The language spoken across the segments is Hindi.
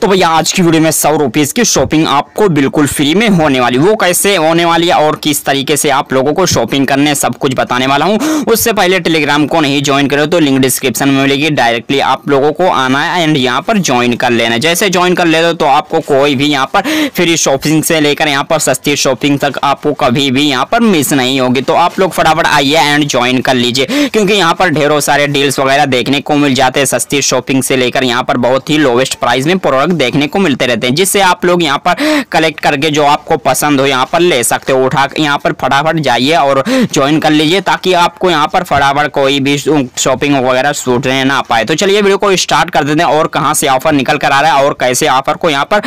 तो भैया, आज की वीडियो में सौ रुपीज़ की शॉपिंग आपको बिल्कुल फ्री में होने वाली। वो कैसे होने वाली है और किस तरीके से आप लोगों को शॉपिंग करने सब कुछ बताने वाला हूँ। उससे पहले टेलीग्राम को नहीं ज्वाइन करो तो लिंक डिस्क्रिप्शन में मिलेगी। डायरेक्टली आप लोगों को आना है एंड यहाँ पर ज्वाइन कर लेना जैसे ज्वाइन कर ले तो आपको कोई भी यहाँ पर फ्री शॉपिंग से लेकर यहाँ पर सस्ती शॉपिंग तक आपको कभी भी यहाँ पर मिस नहीं होगी। तो आप लोग फटाफट आइए एंड ज्वाइन कर लीजिए। क्योंकि यहाँ पर ढेरों सारे डील्स वगैरह देखने को मिल जाते हैं। सस्ती शॉपिंग से लेकर यहाँ पर बहुत ही लोवेस्ट प्राइस में प्रोडक्ट देखने को मिलते रहते हैं जिससे आप लोग यहाँ पर कलेक्ट करके जो आपको पसंद हो यहाँ पर ले सकते हो। उठा यहाँ पर फटाफट जाइए और ज्वाइन कर लीजिए ताकि आपको यहाँ पर फटाफट कोई भी शॉपिंग वगैरह सूट रहे ना पाए। तो चलिए वीडियो को स्टार्ट कर देते हैं और कहाँ से ऑफ़र निकल कर आ रहा है और कैसे ऑफ़र को यहाँ पर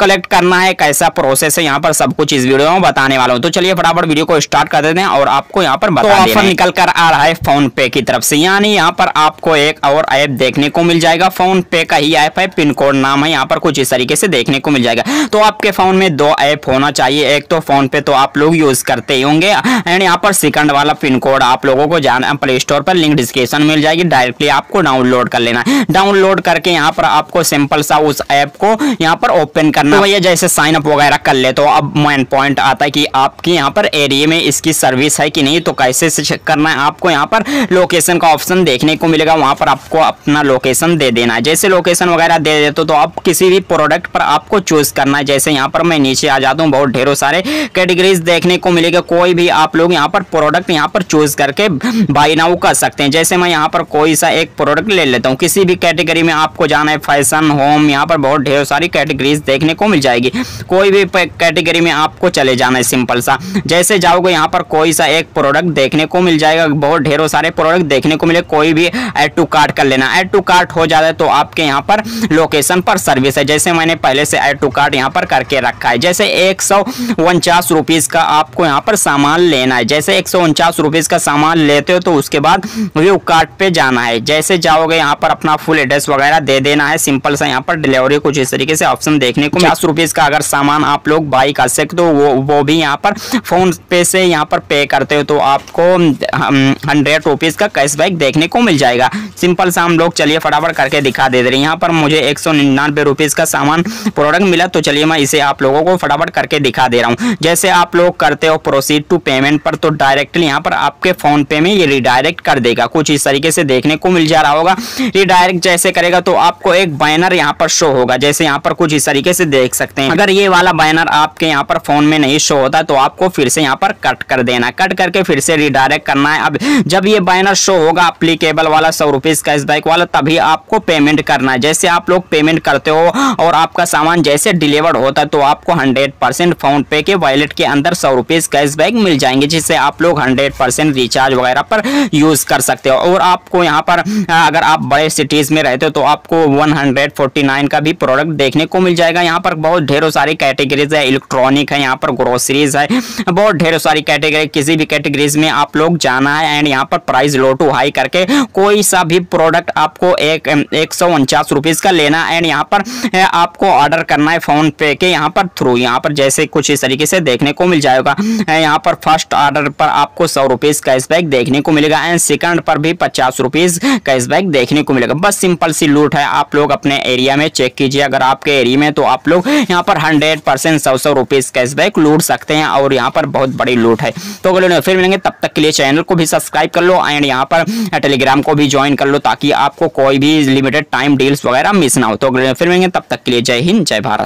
कलेक्ट करना है कैसा प्रोसेस है यहाँ पर सब कुछ इस वीडियो में बताने वाला हूँ। तो चलिए फटाफट वीडियो को स्टार्ट कर देते हैं और आपको यहाँ पर बता ऑफ़र निकल कर आ रहा है फ़ोन पे की तरफ़ से। यानी यहाँ पर आपको एक और ऐप देखने को मिल जाएगा। फ़ोन पे का ही ऐप है पिन कोड नाम है यहाँ पर कुछ इस तरीके से देखने को मिल जाएगा। तो आपके फ़ोन में दो ऐप होना चाहिए। एक तो फ़ोन पे तो आप लोग यूज़ करते ही होंगे। एंड यहाँ पर सेकंड वाला पिन कोड आप लोगों को जाना प्ले स्टोर पर लिंक डिस्क्रिप्शन मिल जाएगी। डायरेक्टली आपको डाउनलोड कर लेना डाउनलोड करके यहाँ पर आपको सिंपल सा उस ऐप को यहाँ पर ओपन करना भैया, जैसे साइन अप वगैरह कर ले तो अब मेन पॉइंट आता है कि आपके यहाँ पर एरिया में इसकी सर्विस है कि नहीं तो कैसे चेक करना है? आपको यहाँ पर लोकेशन का ऑप्शन देखने को मिलेगा। वहाँ पर आपको अपना लोकेशन दे देना है। जैसे लोकेशन वगैरह दे देते तो आप किसी भी प्रोडक्ट पर आपको चूज़ करना है। जैसे यहाँ पर मैं नीचे आ जाता हूँ, बहुत ढेरों सारे कैटेगरीज देखने को मिलेगा। कोई भी आप लोग यहाँ पर प्रोडक्ट यहाँ पर चूज़ करके बाई नाउ कर सकते हैं। जैसे मैं यहाँ पर कोई सा एक प्रोडक्ट ले लेता हूँ। किसी भी कैटेगरी में आपको जाना है फ़ैशन होम यहाँ पर बहुत ढेरों सारी कैटेगरीज देखने को मिल जाएगी। कोई भी कैटेगरी में आपको चले जाना है सिंपल सा। जैसे जाओगे यहाँ पर कोई सा एक प्रोडक्ट देखने को मिल जाएगा, बहुत ढेरों सारे प्रोडक्ट देखने को मिले। कोई भी एड टू कार्ट कर लेना। एड टू कार्ट हो जाता है तो आपके यहाँ पर लोकेशन पर सर्विस है जैसे मैंने पहले से एड टू कार्ट यहाँ पर करके रखा है। जैसे एक सौ का आपको यहाँ पर सामान लेना है। जैसे एक सौ का सामान लेते हो तो उसके बाद व्यू कार्ट पे जाना है। जैसे जाओगे यहाँ पर अपना फुल एड्रेस वगैरह दे देना है। सिंपल सा यहाँ पर डिलीवरी कुछ इस तरीके से ऑप्शन देखने को पचास रुपीज़ का अगर सामान आप लोग बाई कर सकते हो, वो वो भी यहाँ पर फ़ोन पे से यहाँ पर पे करते हो तो आपको हंड्रेड रुपीज़ का कैशबैक देखने को मिल जाएगा। सिंपल सा हम लोग चलिए फटाफट करके दिखा दे रहे हैं। यहाँ पर मुझे एक सौ निन्यानवे रुपीज़ का सामान प्रोडक्ट मिला तो चलिए मैं इसे आप लोगों को फटाफट करके दिखा दे रहा हूँ। जैसे आप लोग करते हो प्रोसीड टू पेमेंट पर तो डायरेक्टली यहाँ पर आपके फ़ोन पे में ये रिडायरेक्ट कर देगा। कुछ इस तरीके से देखने को मिल जा रहा होगा। रिडायरेक्ट जैसे करेगा तो आपको एक बैनर यहाँ पर शो होगा, जैसे यहाँ पर कुछ इस तरीके से देख सकते हैं। अगर ये वाला बैनर आपके यहाँ पर फ़ोन में नहीं शो होता तो आपको फिर से यहाँ पर कट कर देना। कट करके फिर से रिडायरेक्ट करना है। अब जब ये बैनर शो होगा अप्लीकेबल वाला सौ रुपीज़ कैशबैक वाला, तभी आपको पेमेंट करना है। जैसे आप लोग पेमेंट करते हो और आपका सामान जैसे डिलीवर होता है तो आपको हंड्रेड परसेंट फ़ोन पे के वॉलेट के अंदर सौ रुपीज़ कैशबैक मिल जाएँगे, जिससे आप लोग हंड्रेड परसेंट रिचार्ज वगैरह पर यूज़ कर सकते हो। और आपको यहाँ पर, अगर आप बड़े सिटीज़ में रहते हो तो आपको वन का भी प्रोडक्ट देखने को मिल जाएगा। यहाँ पर बहुत ढेरों सारी कैटेगरीज है, इलेक्ट्रॉनिक है, यहाँ पर ग्रोसरीज है, बहुत ढेरों सारी कैटेगरी, किसी भी कैटेगरीज में आप लोग जाना है, एंड यहाँ पर प्राइस लो टू हाई करके कोई सा भी प्रोडक्ट आपको एक एक सौ उनचास रुपीज़ का लेना एंड यहाँ पर आपको ऑर्डर करना है फ़ोन पे के यहाँ पर थ्रू यहाँ पर जैसे कुछ इस तरीके से देखने को मिल जाएगा। यहाँ पर फ़र्स्ट ऑर्डर पर आपको सौ रुपीज़ कैशबैक देखने को मिलेगा एंड सेकंड पर भी पचास रुपीज़ कैशबैक देखने को मिलेगा। बस सिंपल सी लूट है, आप लोग अपने एरिया में चेक कीजिए। अगर आपके एरिया में तो आप लोग यहाँ पर हंड्रेड परसेंट सौ सौ रुपीज़ कैशबैक लूट सकते हैं और यहाँ पर बहुत बड़ी लूट है। तो अगले फिर मिलेंगे, तब तक के लिए चैनल को भी सब्सक्राइब कर लो एंड यहाँ पर टेलीग्राम को भी ज्वाइन कर लो ताकि आपको कोई भी लिमिटेड टाइम डील्स वगैरह मिस ना हो। तो फिर मिलेंगे तब तक के लिए जय हिंद जय भारत।